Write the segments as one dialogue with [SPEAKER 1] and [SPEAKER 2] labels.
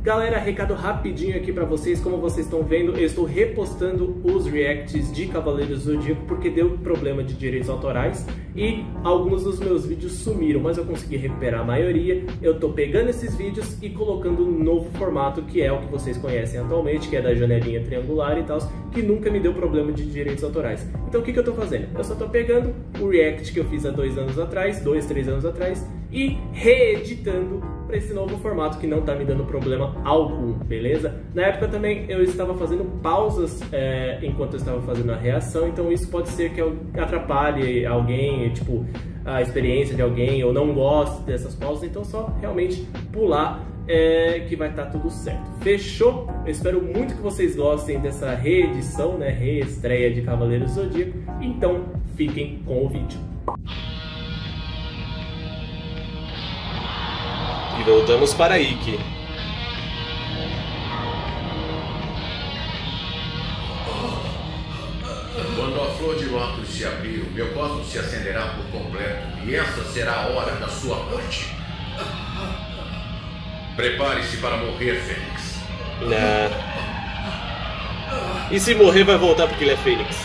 [SPEAKER 1] Galera, recado rapidinho aqui pra vocês, como vocês estão vendo, eu estou repostando os reacts de Cavaleiros do Zodíaco porque deu problema de direitos autorais e alguns dos meus vídeos sumiram, mas eu consegui recuperar a maioria. Eu tô pegando esses vídeos e colocando um novo formato, que é o que vocês conhecem atualmente, que é da janelinha triangular e tal, que nunca me deu problema de direitos autorais. Então o que, que eu tô fazendo? Eu só tô pegando o react que eu fiz há dois anos atrás, dois, três anos atrás, e reeditando para esse novo formato que não tá me dando problema algum, beleza? Na época também eu estava fazendo pausas é, enquanto eu estava fazendo a reação, então isso pode ser que atrapalhe alguém, tipo, a experiência de alguém, ou não goste dessas pausas, então só realmente pular é, que vai estar tá tudo certo. Fechou? Eu espero muito que vocês gostem dessa reedição, né, reestreia de Cavaleiros Zodíaco, então fiquem com o vídeo.
[SPEAKER 2] Voltamos para Ikki.
[SPEAKER 3] Quando a flor de lótus se abrir, o meu cosmos se acenderá por completo, e essa será a hora da sua morte. Prepare-se para morrer, Fênix.
[SPEAKER 2] Não. E se morrer, vai voltar porque ele é Fênix.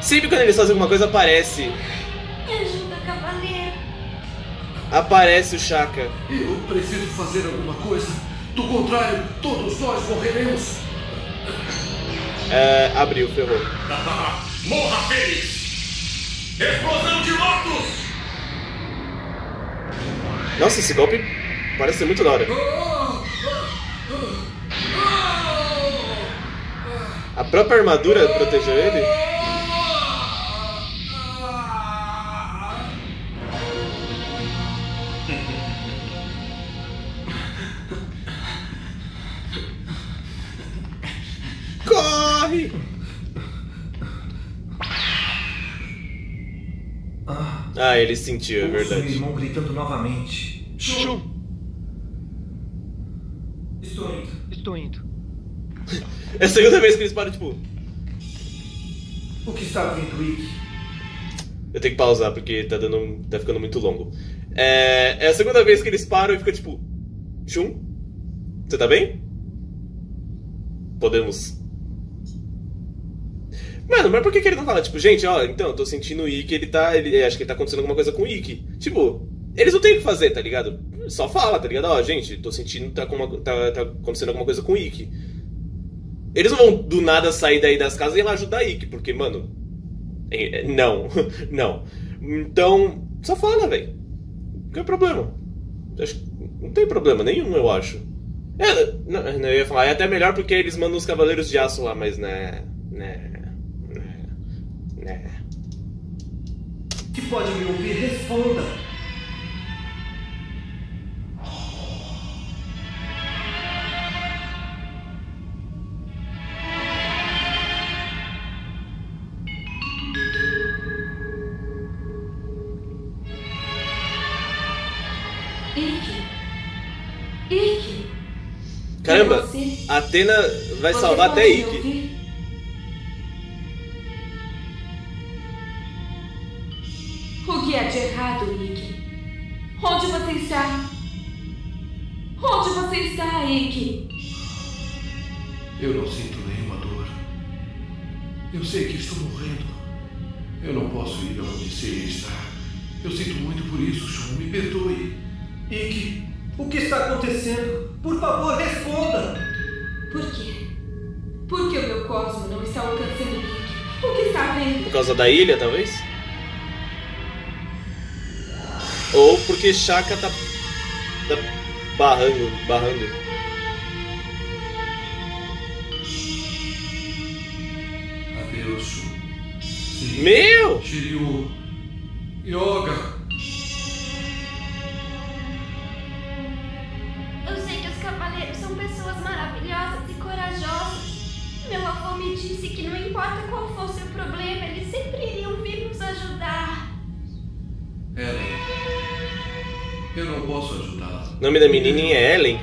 [SPEAKER 2] Sempre quando eles fazem alguma coisa, aparece Aparece o Chaka.
[SPEAKER 4] Eu preciso fazer alguma coisa. Do contrário, todos nós morreremos.
[SPEAKER 2] É, abriu, ferrou.
[SPEAKER 3] Morra, Fênix! Explosão de Lotus!
[SPEAKER 2] Nossa, esse golpe parece ser muito da hora. A própria armadura protegeu ele? Ele sentiu, é verdade.
[SPEAKER 4] Seu irmão gritando novamente. Estou indo.
[SPEAKER 5] Estou indo.
[SPEAKER 2] É a segunda vez que eles param, tipo.
[SPEAKER 4] O que está vendo, Wick?
[SPEAKER 2] Eu tenho que pausar porque tá dando. tá ficando muito longo. É, é a segunda vez que eles param e fica tipo. Shun? Você tá bem? Podemos Mano, mas por que, que ele não fala, tipo, gente, ó, então, eu tô sentindo o Ikki, ele tá. Ele, acho que ele tá acontecendo alguma coisa com o Ikki. Tipo, eles não tem o que fazer, tá ligado? Só fala, tá ligado? Ó, gente, tô sentindo tá, tá, tá acontecendo alguma coisa com o Ikki. Eles não vão do nada sair daí das casas e ir lá ajudar Ikki, porque, mano. É, é, não, não. Então, só fala, velho. Qual é problema? Acho, não tem problema nenhum, eu acho. É, não, eu ia falar, é até melhor porque eles mandam os Cavaleiros de Aço lá, mas né. né
[SPEAKER 4] é. Que pode me ouvir, responda.
[SPEAKER 6] Ike. Ike.
[SPEAKER 2] Caramba, Atena vai
[SPEAKER 6] Você
[SPEAKER 2] salvar até Ike.
[SPEAKER 6] O que é de errado, Rick? Onde você está? Onde você está, Rick?
[SPEAKER 4] Eu não sinto nenhuma dor. Eu sei que estou morrendo. Eu não posso ir aonde você está. Eu sinto muito por isso, Sean. Me perdoe. Ike, o que está acontecendo? Por favor, responda!
[SPEAKER 6] Por quê? Por que o meu cosmo não está alcançando Rick? O que está vendo?
[SPEAKER 2] Por causa da ilha, talvez? Ou porque Chaka tá, tá barrando, barrando.
[SPEAKER 4] Adeus. Sim.
[SPEAKER 2] Meu!
[SPEAKER 4] Shiryu. Yoga.
[SPEAKER 7] Eu sei que os cavaleiros são pessoas maravilhosas e corajosas. Meu avô me disse que não importa qual fosse o problema, eles sempre iriam vir nos ajudar.
[SPEAKER 4] Ellen. Eu não posso ajudá-la.
[SPEAKER 2] Nome da menininha é Ellen?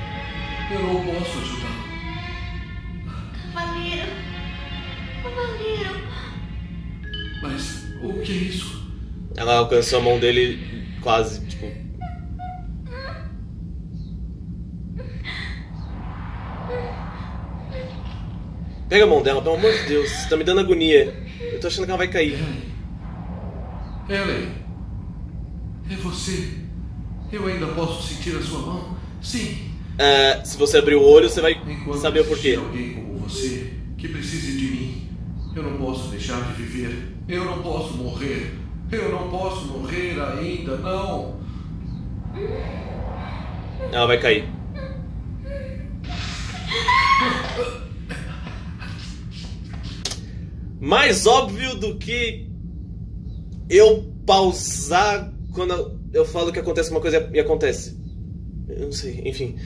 [SPEAKER 4] Eu não posso ajudá-la.
[SPEAKER 7] Cavaleiro. Cavaleiro.
[SPEAKER 4] Mas o que é isso?
[SPEAKER 2] Ela alcançou a mão dele quase, tipo. Pega a mão dela, pelo amor de Deus, tá me dando agonia. Eu tô achando que ela vai cair.
[SPEAKER 4] Ellen. Ellen. É você. Eu ainda posso sentir a sua mão? Sim.
[SPEAKER 2] É, se você abrir o olho, você vai
[SPEAKER 4] Enquanto
[SPEAKER 2] saber o porquê.
[SPEAKER 4] alguém como você que precise de mim, eu não posso deixar de viver. Eu não posso morrer. Eu não posso morrer ainda, não.
[SPEAKER 2] Ela vai cair. Mais óbvio do que eu pausar quando eu falo que acontece uma coisa e acontece. Eu não sei, enfim.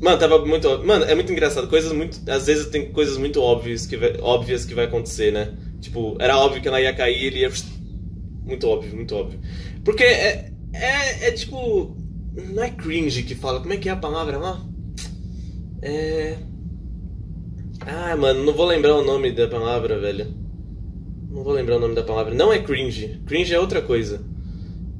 [SPEAKER 2] Mano, tava muito. Mano, é muito engraçado. Coisas muito. Às vezes tem coisas muito óbvias que vai, óbvias que vai acontecer, né? Tipo, era óbvio que ela ia cair ele ia. Muito óbvio, muito óbvio. Porque é. É, é tipo. Não é cringe que fala. Como é que é a palavra lá? É. Ah, mano, não vou lembrar o nome da palavra, velho. Não vou lembrar o nome da palavra. Não é cringe. Cringe é outra coisa.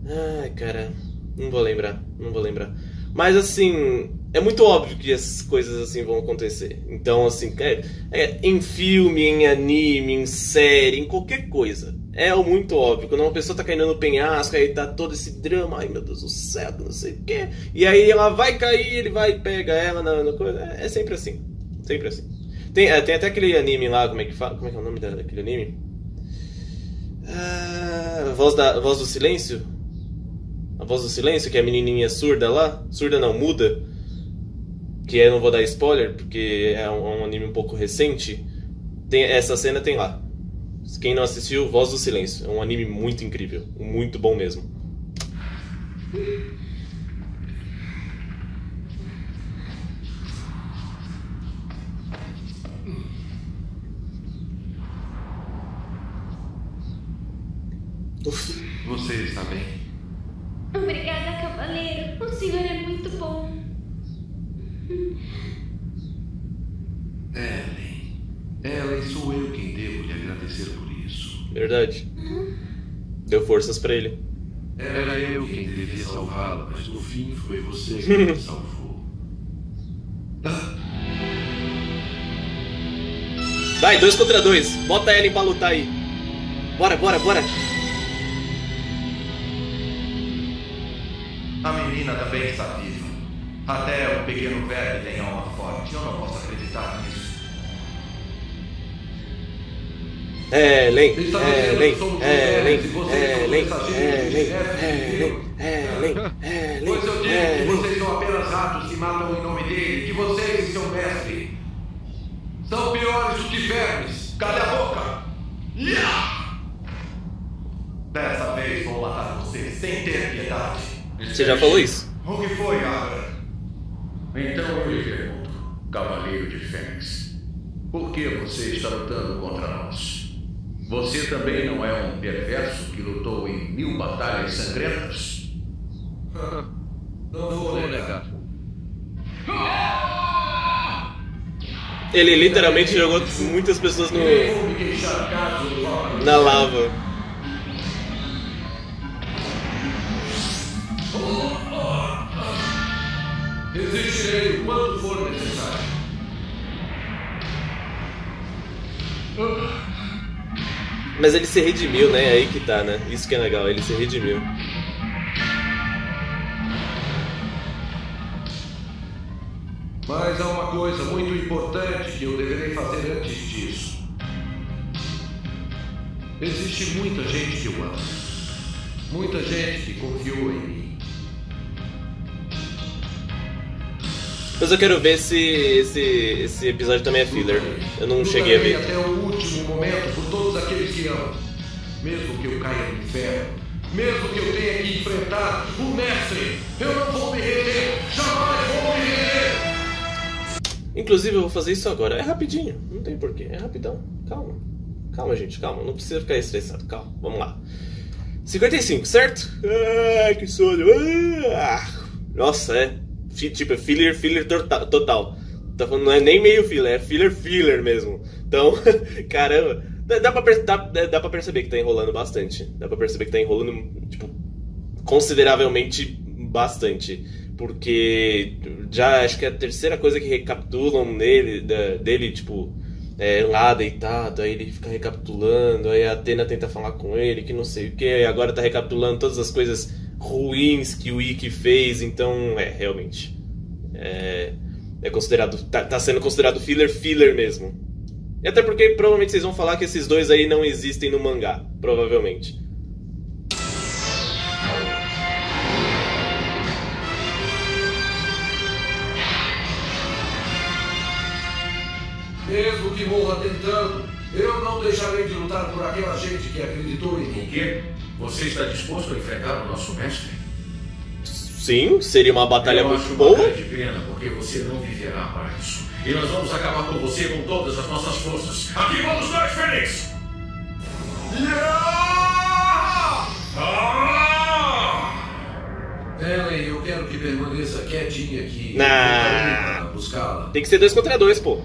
[SPEAKER 2] Ai, cara. Não vou lembrar. Não vou lembrar. Mas assim, é muito óbvio que essas coisas assim vão acontecer. Então, assim, é, é, em filme, em anime, em série, em qualquer coisa. É muito óbvio. Quando uma pessoa tá caindo no penhasco, aí tá todo esse drama, ai meu Deus do céu, não sei o quê. E aí ela vai cair, ele vai e pega ela na, na coisa. É, é sempre assim. Sempre assim. Tem, é, tem até aquele anime lá, como é que fala? Como é que é o nome da- daquele anime? Ah, voz, da, voz do Silêncio? A Voz do Silêncio, que é a menininha surda lá. Surda não, muda. Que eu não vou dar spoiler, porque é um, um anime um pouco recente. Tem, essa cena tem lá. Quem não assistiu, Voz do Silêncio. É um anime muito incrível. Muito bom mesmo.
[SPEAKER 4] Você está bem?
[SPEAKER 7] Obrigada, cavaleiro. O senhor é muito bom.
[SPEAKER 4] Ellen. Ellen, sou eu quem devo lhe agradecer por isso.
[SPEAKER 2] Verdade. Deu forças pra ele.
[SPEAKER 4] Era eu quem devia salvá-la, mas no fim foi você que me salvou.
[SPEAKER 2] Vai, dois contra dois. Bota a Ellen pra lutar aí. Bora, bora, bora.
[SPEAKER 3] A menina também está viva. Até o pequeno velho tem alma forte. Eu não posso acreditar nisso.
[SPEAKER 4] De
[SPEAKER 2] Ellen,
[SPEAKER 4] chefe de
[SPEAKER 2] Ellen,
[SPEAKER 4] Deus.
[SPEAKER 2] Ellen,
[SPEAKER 4] Pois eu digo que vocês são apenas ratos que matam em nome dele, que vocês e seu mestre são piores do que vermes.
[SPEAKER 3] Cale a boca! Ya! Dessa vez vou matar você sem ter piedade.
[SPEAKER 2] Você já falou isso?
[SPEAKER 3] O que foi, Abra? Então eu lhe pergunto, Cavaleiro de Fênix, por que você está lutando contra nós? Você também não é um perverso que lutou em mil batalhas sangrentas?
[SPEAKER 4] Não vou negar.
[SPEAKER 2] Ele literalmente jogou muitas pessoas no, na lava.
[SPEAKER 4] Resistirei o quanto for necessário.
[SPEAKER 2] Mas ele se redimiu, né? É aí que tá, né? Isso que é legal, ele se redimiu.
[SPEAKER 4] Mas há uma coisa muito importante que eu deverei fazer antes disso. Existe muita gente que eu amo. Muita gente que confiou em mim.
[SPEAKER 2] Mas eu quero ver se esse, esse episódio também é filler. Eu não cheguei a ver.
[SPEAKER 4] até o último momento por todos aqueles que amo. Mesmo que eu caia no inferno. Mesmo que eu tenha que enfrentar o mestre. Eu não vou me render. Jamais vou me render.
[SPEAKER 2] Inclusive, eu vou fazer isso agora. É rapidinho, não tem porquê. É rapidão. Calma. Calma, gente, calma. Não precisa ficar estressado. Calma, vamos lá. 55, certo? Ah, que sono. Ah, nossa, é. Tipo, é filler, filler tota- total. Tá falando, não é nem meio filler, é filler, filler mesmo. Então, caramba. Dá, dá, pra, per- dá, dá pra perceber que tá enrolando bastante. Dá pra perceber que tá enrolando, tipo, consideravelmente bastante. Porque já acho que é a terceira coisa que recapitulam nele, dele, tipo, é, lá deitado, aí ele fica recapitulando, aí a Atena tenta falar com ele, que não sei o que, agora tá recapitulando todas as coisas ruins que o Ikki fez, então é, realmente. É, é considerado. Tá, tá sendo considerado filler filler mesmo. E até porque provavelmente vocês vão falar que esses dois aí não existem no mangá. Provavelmente.
[SPEAKER 4] Mesmo que morra tentando, eu não deixarei de lutar por aquela gente que acreditou em
[SPEAKER 3] O
[SPEAKER 4] mim.
[SPEAKER 3] quê? Você está disposto a enfrentar o nosso mestre?
[SPEAKER 2] Sim, seria uma batalha
[SPEAKER 3] Eu
[SPEAKER 2] muito
[SPEAKER 3] acho uma
[SPEAKER 2] boa.
[SPEAKER 3] grande pena, porque você não viverá para isso. E nós vamos acabar com você com todas as nossas forças. Aqui vamos nós, Fênix!
[SPEAKER 4] Ellen, eu quero que permaneça quietinha aqui.
[SPEAKER 2] Nah.
[SPEAKER 4] Buscá-la.
[SPEAKER 2] Tem que ser dois contra dois, pô.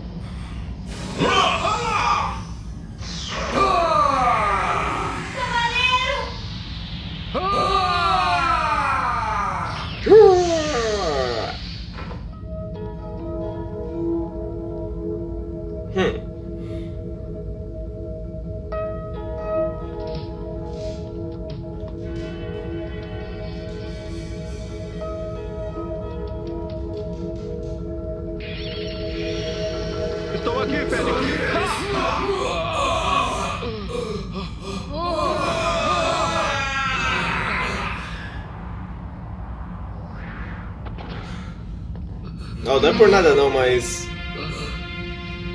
[SPEAKER 2] Por nada não, mas.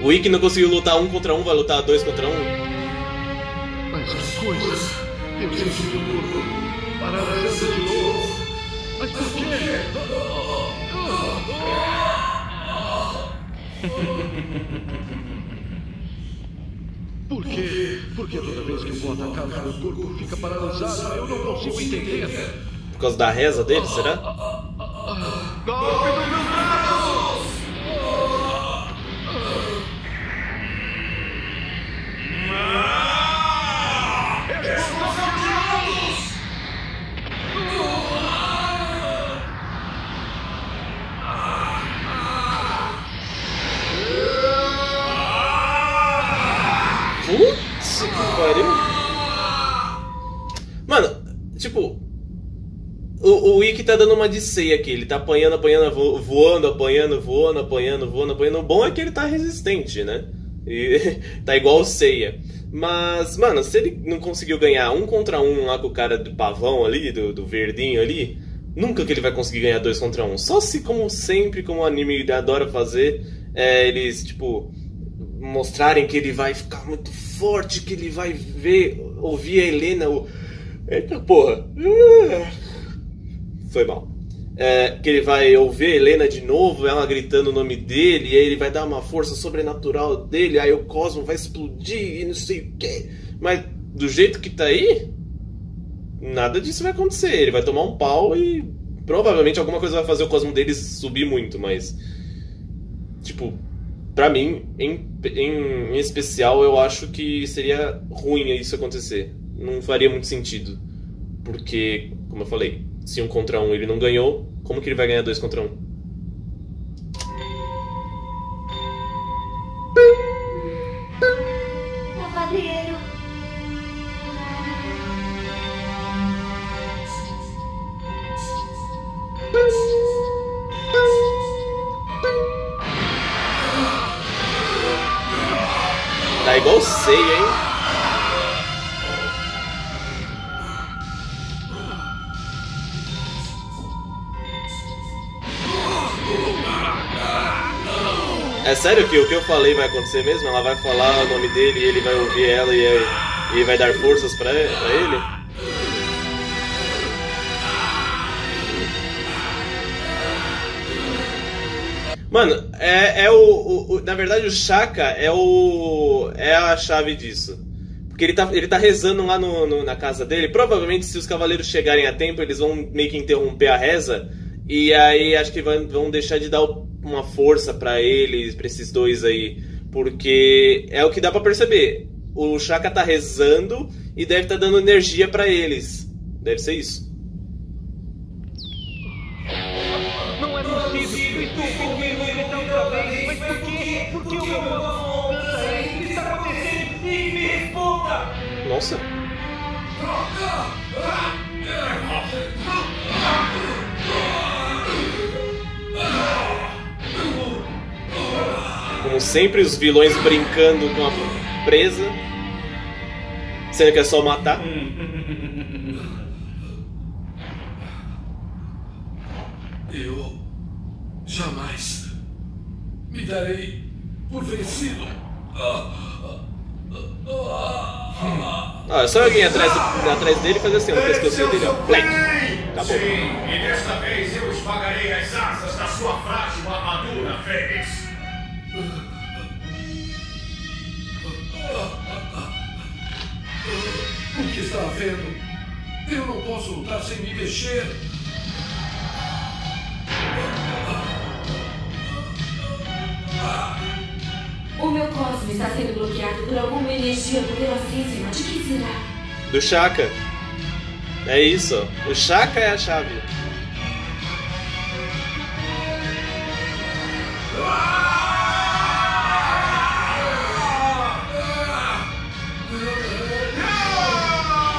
[SPEAKER 2] O Ikki não conseguiu lutar um contra um, vai lutar dois contra um?
[SPEAKER 5] Mas que coisa! Eu sinto o corpo paralisando de novo. Mas por quê? Por quê? Porque toda vez que eu vou atacar, meu corpo fica paralisado. Eu não consigo entender.
[SPEAKER 2] Por causa da reza dele, será?
[SPEAKER 5] Golpe
[SPEAKER 2] tá dando uma de ceia aqui. Ele tá apanhando, apanhando, vo- voando, apanhando, voando, apanhando, voando, apanhando. O bom é que ele tá resistente, né? E tá igual o ceia. Mas, mano, se ele não conseguiu ganhar um contra um lá com o cara do pavão ali, do, do verdinho ali, nunca que ele vai conseguir ganhar dois contra um. Só se, como sempre, como o anime adora fazer, é, eles, tipo, mostrarem que ele vai ficar muito forte, que ele vai ver, ouvir a Helena. O... Eita porra! Foi mal. É, que ele vai ouvir a Helena de novo, ela gritando o nome dele, e aí ele vai dar uma força sobrenatural dele, aí o cosmo vai explodir e não sei o que. Mas do jeito que tá aí, nada disso vai acontecer. Ele vai tomar um pau e provavelmente alguma coisa vai fazer o cosmo dele subir muito, mas. Tipo, Pra mim, em, em, em especial, eu acho que seria ruim isso acontecer. Não faria muito sentido. Porque, como eu falei, se um contra um ele não ganhou, como que ele vai ganhar dois contra um?
[SPEAKER 7] Cavaleiro!
[SPEAKER 2] Tá igual ceia, hein? Sério que o que eu falei vai acontecer mesmo? Ela vai falar o nome dele e ele vai ouvir ela e, e vai dar forças pra pra ele? Mano, é, é o, o- o- Na verdade, o Shaka é o. É a chave disso. Porque ele tá, ele tá rezando lá no, no- na casa dele. Provavelmente, se os cavaleiros chegarem a tempo, eles vão meio que interromper a reza. E aí acho que vão, vão deixar de dar o- uma força pra eles, pra esses dois aí. Porque é o que dá pra perceber. O Shaka tá rezando e deve estar dando energia pra eles. Deve ser isso.
[SPEAKER 5] Não é possível! Estou com medo de gritar outra vez! Mas por quê? Por que o meu coração não canta, hein?
[SPEAKER 8] Nick, me responda!
[SPEAKER 2] Nossa. Como sempre, os vilões brincando com a presa. Sendo que é só matar.
[SPEAKER 4] Eu jamais me darei por vencido.
[SPEAKER 2] Ah, é só alguém atrás, atrás dele fazer assim, no pescocinho dele, ó. Plec. Acabou.
[SPEAKER 3] Sim, e desta vez eu esmagarei as asas da sua frágil armadura, Fênix.
[SPEAKER 4] Que está havendo? Eu não posso lutar sem me mexer.
[SPEAKER 6] O meu cosmo está sendo bloqueado por alguma energia poderosíssima. De que será?
[SPEAKER 2] Do Chaka. É isso. O Chaka é a chave.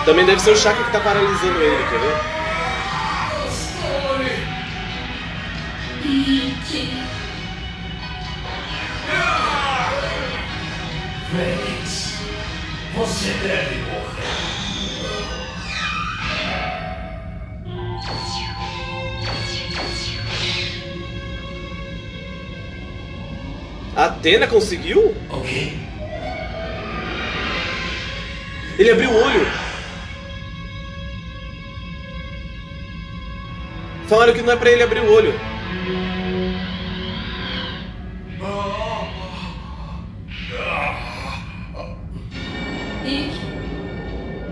[SPEAKER 2] Também deve ser o Chaka que tá paralisando ele, quer ver?
[SPEAKER 8] Fênix, você deve morrer.
[SPEAKER 2] A Atena conseguiu?
[SPEAKER 8] Ok?
[SPEAKER 2] Ele abriu o olho. Falaram que não é pra ele abrir o olho.
[SPEAKER 6] Rick.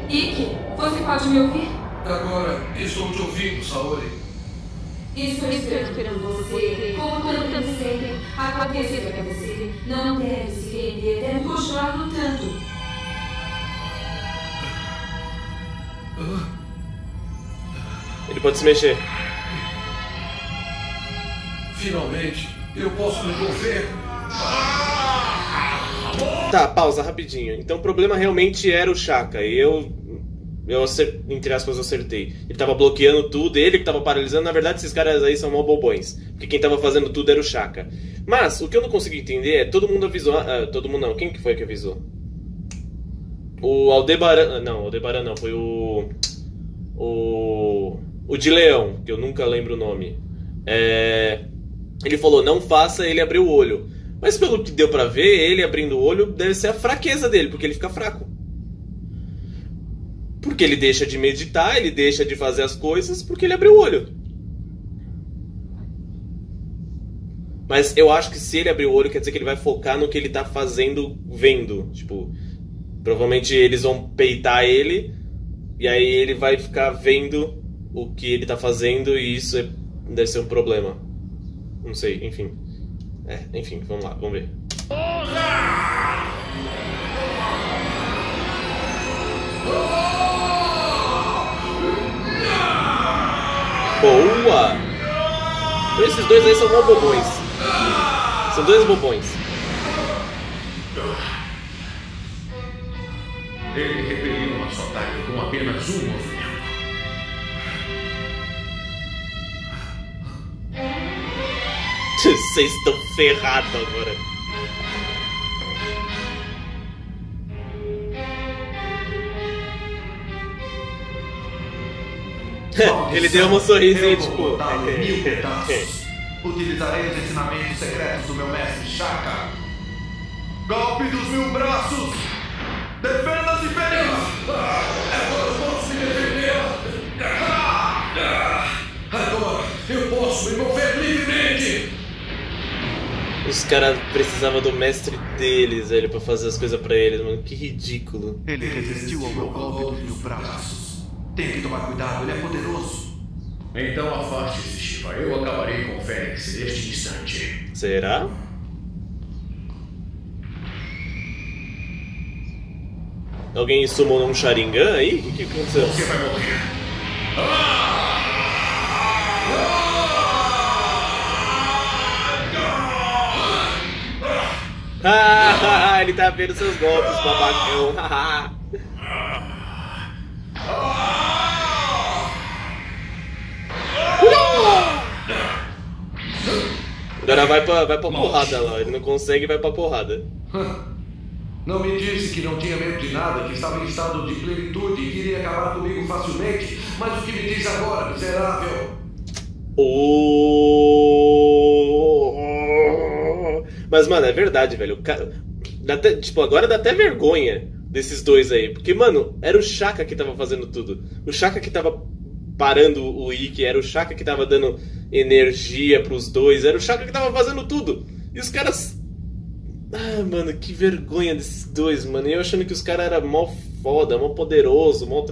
[SPEAKER 6] Rick, você pode me ouvir?
[SPEAKER 4] Agora estou te ouvindo, Saori.
[SPEAKER 6] Estou esperando você, como tanto anseio, acontecer para você. Não deve se render, deve continuar lutando.
[SPEAKER 2] Ele pode se mexer.
[SPEAKER 4] Finalmente, eu posso me mover.
[SPEAKER 2] Tá, pausa rapidinho. Então o problema realmente era o Chaka. Eu. Eu, entre aspas, acertei. Ele tava bloqueando tudo, ele que tava paralisando. Na verdade, esses caras aí são mó bobões. Porque quem tava fazendo tudo era o Chaka. Mas, o que eu não consegui entender é: todo mundo avisou. ah, todo mundo não. Quem que foi que avisou? O Aldebaran. Não, o Aldebaran não. Foi o. O. O de Leão, que eu nunca lembro o nome. É. Ele falou: não faça ele abrir o olho. Mas pelo que deu pra ver, ele abrindo o olho deve ser a fraqueza dele, porque ele fica fraco. Porque ele deixa de meditar, ele deixa de fazer as coisas porque ele abriu o olho. Mas eu acho que se ele abrir o olho, quer dizer que ele vai focar no que ele tá fazendo, vendo. Tipo, provavelmente eles vão peitar ele, e aí ele vai ficar vendo o que ele tá fazendo, e isso é- deve ser um problema. Não sei, enfim. É, enfim, vamos lá, vamos ver. Boa! Esses dois aí são mó bobões. São dois bobões.
[SPEAKER 3] Ele repeliu nosso ataque com apenas um
[SPEAKER 2] Vocês estão ferrados agora. Ele deu um sorrisinho, tipo.
[SPEAKER 9] Utilizarei os ensinamentos secretos do meu mestre Shaka. Golpe dos mil braços! Defenda-se, Fênix!
[SPEAKER 4] Agora eu posso me defender. Agora eu posso me mover.
[SPEAKER 2] Os caras precisavam do mestre deles, velho, pra fazer as coisas pra eles, mano. Que ridículo.
[SPEAKER 9] Ele resistiu ao meu golpe dos mil braços. Tem que tomar cuidado, ele é poderoso.
[SPEAKER 3] Então afaste-se, Shiva. Eu acabarei com o Fênix neste instante.
[SPEAKER 2] Será? Alguém sumou um Sharingan aí? O que, que aconteceu?
[SPEAKER 3] Você vai morrer.
[SPEAKER 2] Ah, ele tá vendo seus golpes, babacão. Agora vai pra, vai pra porrada lá. Ele não consegue vai pra porrada.
[SPEAKER 4] Não me disse que não tinha medo de nada, que estava em estado de plenitude e queria acabar comigo facilmente. Mas o que me diz agora, miserável?
[SPEAKER 2] Oh! Mas, mano, é verdade, velho. Cara... até- tipo, agora dá até vergonha desses dois aí. Porque, mano, era o Chaka que tava fazendo tudo. O Chaka que tava parando o Ikki, era o Chaka que tava dando energia pros dois, era o Chaka que tava fazendo tudo. E os caras. Ah, mano, que vergonha desses dois, mano. E eu achando que os caras eram mó foda, mó poderoso, mó.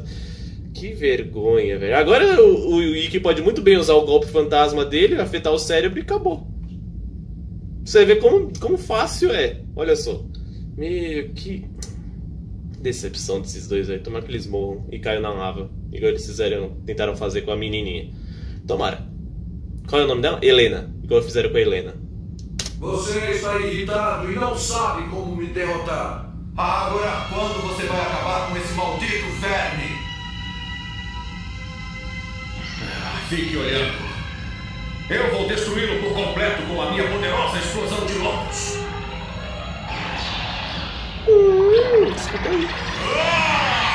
[SPEAKER 2] Que vergonha, velho. Agora o, o Ikki pode muito bem usar o golpe fantasma dele, afetar o cérebro e acabou. Você vê como, como fácil é. Olha só. Meu, que decepção desses dois aí. Tomara que eles morram e caiam na lava. Igual eles fizeram, tentaram fazer com a menininha. Tomara. Qual é o nome dela? Helena. Igual fizeram com a Helena.
[SPEAKER 4] Você está irritado e não sabe como me derrotar.
[SPEAKER 9] Agora, quando você vai acabar com esse maldito verme?
[SPEAKER 3] Fique olhando. Eu vou destruí-lo por completo com a minha poderosa explosão de lobos.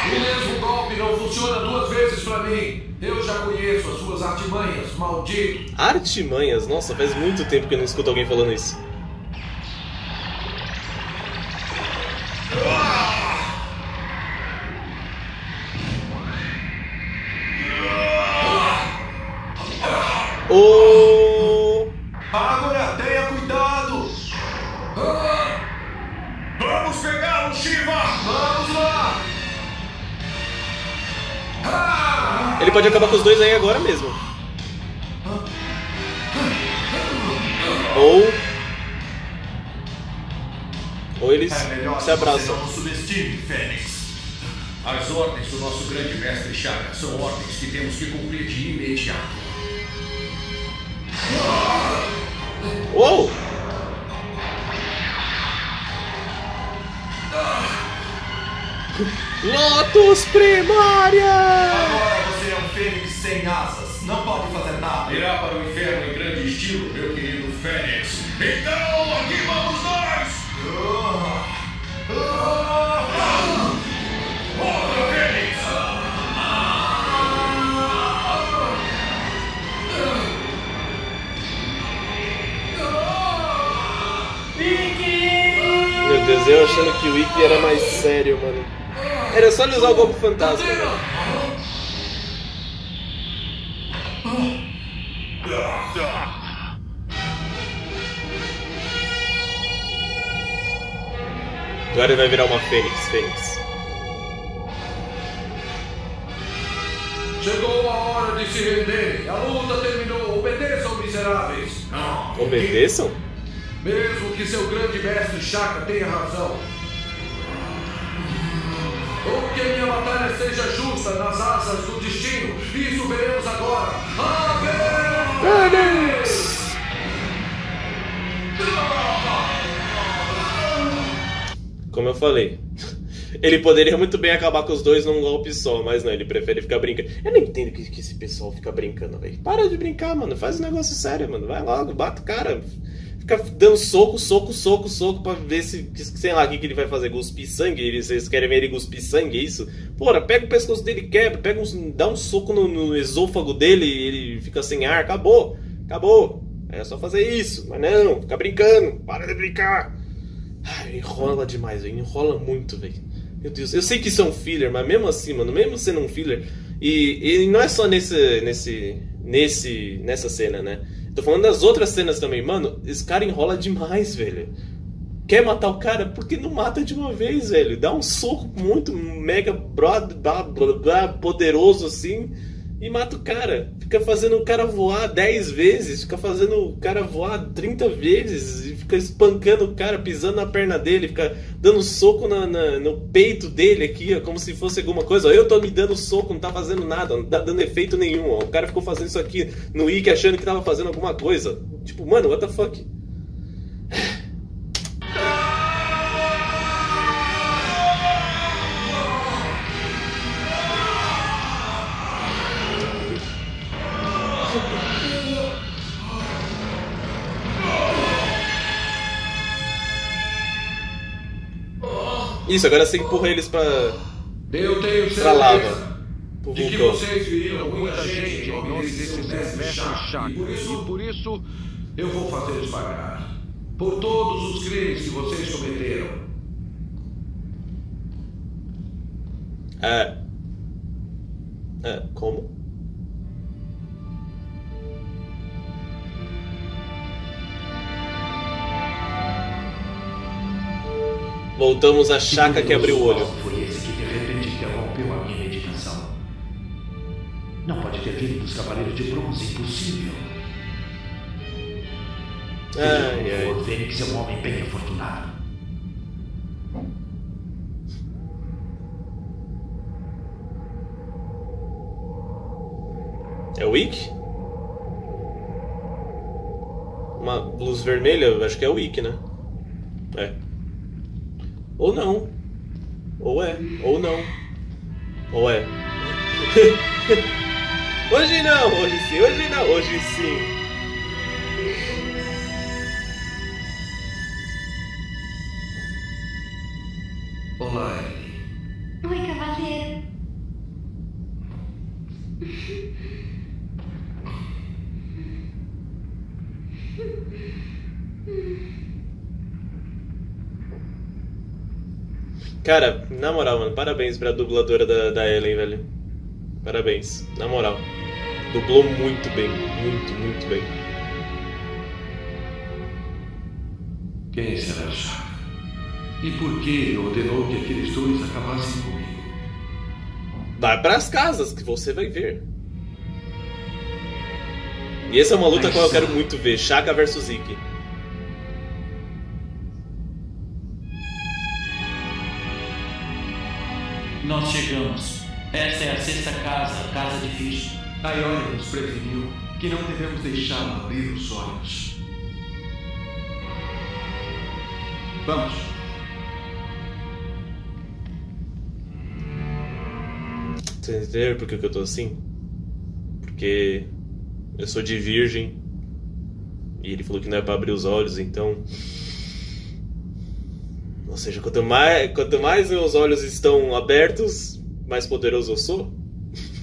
[SPEAKER 4] O mesmo golpe não funciona duas vezes pra mim. Eu já conheço as suas artimanhas, maldito.
[SPEAKER 2] Artimanhas. Nossa, faz muito tempo que eu não escuto alguém falando isso.
[SPEAKER 3] Shiva!
[SPEAKER 4] Vamos lá!
[SPEAKER 2] Ele pode acabar com os dois aí agora mesmo. Ou. Ou eles
[SPEAKER 9] É
[SPEAKER 2] se abraçam.
[SPEAKER 9] não subestime, Fênix.
[SPEAKER 3] As ordens do nosso grande mestre Chakra são ordens que temos que cumprir de imediato.
[SPEAKER 2] Uou! Lotus primária!
[SPEAKER 9] Agora você é um fênix sem asas. Não pode fazer nada.
[SPEAKER 3] Irá para o inferno em grande estilo, meu querido Fênix. Então, aqui vamos nós! Outra Fênix!
[SPEAKER 2] Meu Deus, eu achando que o Ikki era mais sério, mano. Era só ele usar o golpe fantasma. Agora ele vai virar uma fênix, fênix.
[SPEAKER 4] Chegou a hora de se renderem. A luta terminou. Obedeçam, miseráveis.
[SPEAKER 2] Obedeçam?
[SPEAKER 4] Mesmo que seu grande mestre Chaka tenha razão. Ou que minha batalha seja justa nas asas do destino. Isso veremos agora. Ave!
[SPEAKER 2] Como eu falei. Ele poderia muito bem acabar com os dois num golpe só, mas não, ele prefere ficar brincando. Eu não entendo que, que esse pessoal fica brincando, velho. Para de brincar, mano. Faz um negócio sério, mano. Vai logo, bata o cara. Fica dando soco, soco, soco, soco pra ver se, sei lá, o que, que ele vai fazer. Cuspir sangue? Ele- Vocês querem ver ele cuspir sangue? É isso? Porra, pega o pescoço dele quebra. Pega um, dá um soco no, no esôfago dele e ele fica sem ar. Acabou. Acabou. É só fazer isso. Mas não, fica brincando. Para de brincar. Ai, enrola demais, velho. Enrola muito, velho. Meu Deus, eu sei que isso é um filler, mas mesmo assim, mano, mesmo sendo um filler, e, e não é só nesse, nesse, nesse, nessa cena, né? Tô falando das outras cenas também, mano. Esse cara enrola demais, velho. Quer matar o cara? Por que não mata de uma vez, velho? Dá um soco muito mega brod, blá, blá, blá, poderoso assim e mata o cara. Fica fazendo o cara voar 10 vezes, fica fazendo o cara voar 30 vezes, e fica espancando o cara, pisando na perna dele, fica dando soco na- na- no peito dele aqui, ó, como se fosse alguma coisa. Ó, eu tô me dando soco, não tá fazendo nada, não tá dando efeito nenhum. Ó. O cara ficou fazendo isso aqui no Wiki achando que tava fazendo alguma coisa. Tipo, mano, what the fuck? Isso, agora você empurra eles pra.
[SPEAKER 4] Eu tenho
[SPEAKER 2] pra lava. Pro
[SPEAKER 4] de que vocês viriam muita gente em nome desse mestre Chaka. E por isso, por isso, eu vou fazê-los pagar. Por todos os crimes que vocês cometeram.
[SPEAKER 2] É. É, como? Voltamos à chaca que abriu o olho.
[SPEAKER 5] Foi esse que de repente interrompeu a minha meditação. Não pode ter vindo dos Cavaleiros de Bronze, impossível.
[SPEAKER 2] Ai, ai.
[SPEAKER 5] O Fênix é um homem bem afortunado.
[SPEAKER 2] É o Wick? Uma luz vermelha, acho que é o Wick, né? É. Ou não. Ou é. Ou não. Ou é. hoje não, hoje sim, hoje não, hoje sim.
[SPEAKER 4] Olá, Ellie.
[SPEAKER 7] Oi, cavaleiro.
[SPEAKER 2] Cara, na moral, mano, parabéns pra dubladora da, da Ellen, velho. Parabéns, na moral. Dublou muito bem, muito, muito bem.
[SPEAKER 4] Quem será Chaka? E por que ordenou que aqueles dois acabassem comigo?
[SPEAKER 2] Vai pras casas que você vai ver. E essa é uma luta que eu quero muito ver, Shaka versus Ikki.
[SPEAKER 10] Chegamos. Esta é a sexta casa, a casa de Fish.
[SPEAKER 4] A Ionia nos preveniu que não devemos deixá-lo abrir os olhos. Vamos.
[SPEAKER 2] Você entendeu por que que eu tô assim? Porque eu sou de virgem. E ele falou que não é pra abrir os olhos, então. Ou seja, quanto mais, quanto mais meus olhos estão abertos, mais poderoso eu sou.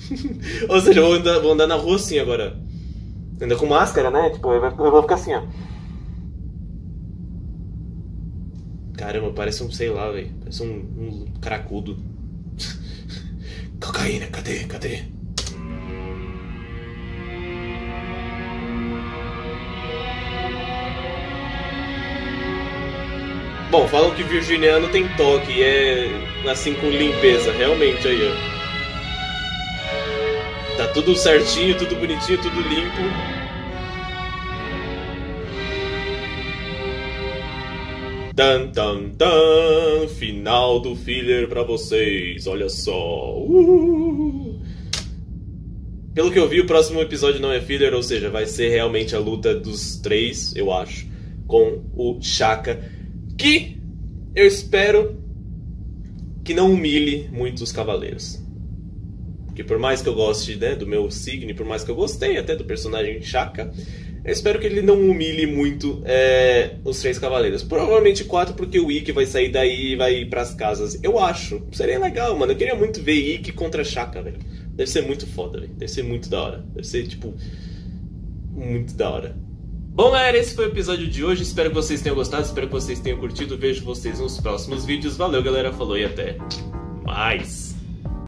[SPEAKER 2] Ou seja, eu vou andar, vou andar na rua assim agora. Ainda com máscara, né? Tipo, eu vou ficar assim, ó. Caramba, parece um, sei lá, velho. Parece um, um cracudo. Cocaína, cadê? Cadê? Bom, falam que virginiano tem toque, é assim com limpeza, realmente aí, ó. Tá tudo certinho, tudo bonitinho, tudo limpo. Tan tan tan, final do filler pra vocês, olha só. Uh! Pelo que eu vi, o próximo episódio não é filler, ou seja, vai ser realmente a luta dos três, eu acho, com o Shaka, que eu espero que não humilhe muito os cavaleiros. Porque por mais que eu goste né, do meu signo, e por mais que eu gostei até do personagem Shaka, eu espero que ele não humilhe muito é, os três cavaleiros. Provavelmente quatro, porque o Ikki vai sair daí e vai ir pras casas. Eu acho. Seria legal, mano. Eu queria muito ver Ikki contra Shaka, velho. Deve ser muito foda, velho. Deve ser muito da hora. Deve ser, tipo, muito da hora. Bom, galera, esse foi o episódio de hoje. Espero que vocês tenham gostado. Espero que vocês tenham curtido. Vejo vocês nos próximos vídeos. Valeu, galera. Falou e até mais.